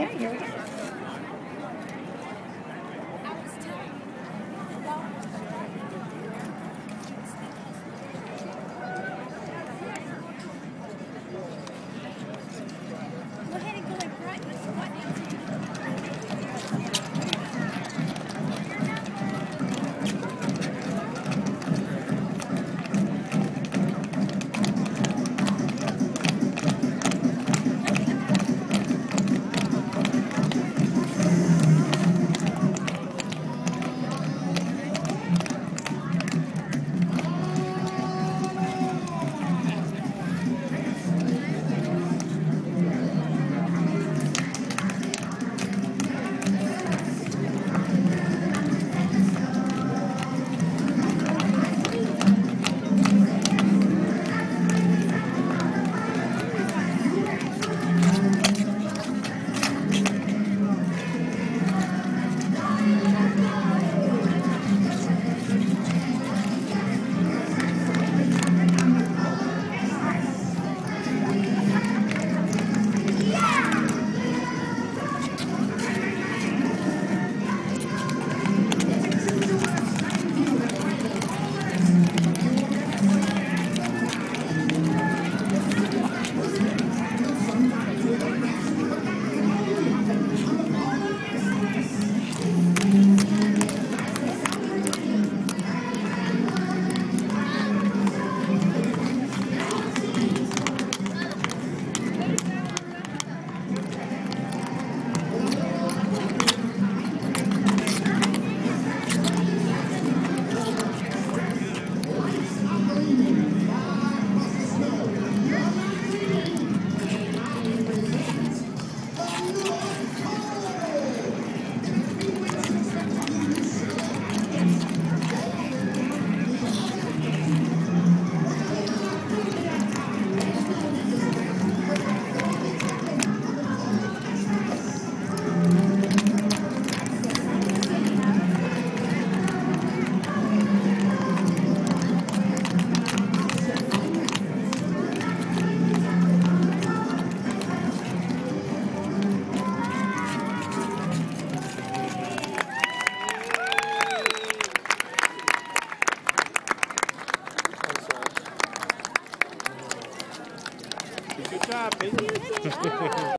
Okay, here we go. Good job.